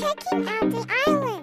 checking out the island.